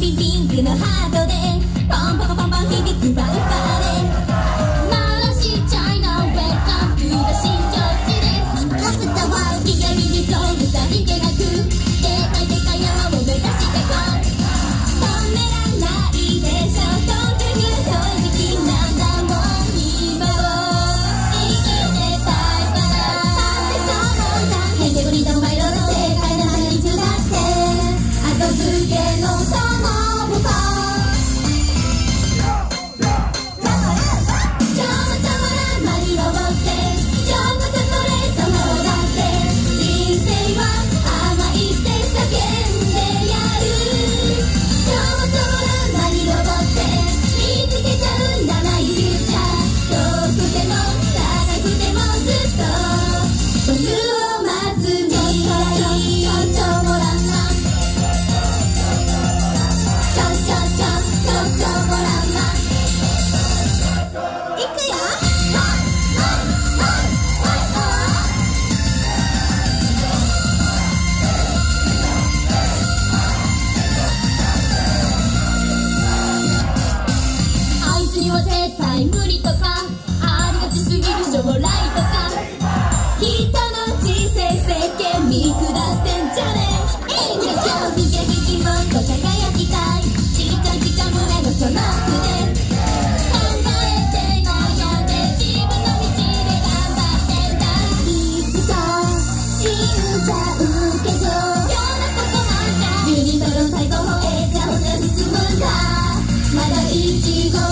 ビビンクのハートでポンポコポンポン響くファンファーレいちご